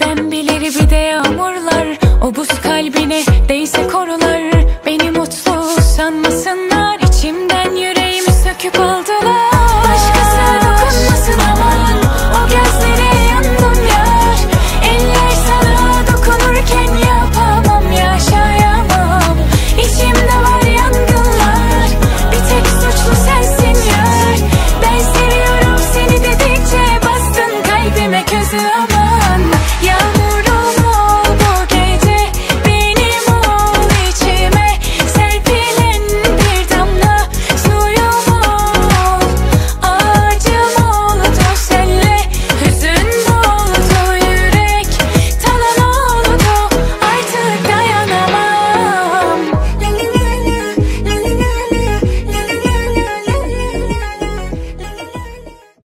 Döner dembileri bir de yağmurlar. O buz kalbine değse korular. Beni mutlu sanmasınlar. İçimden yüreğimi söküp aldı.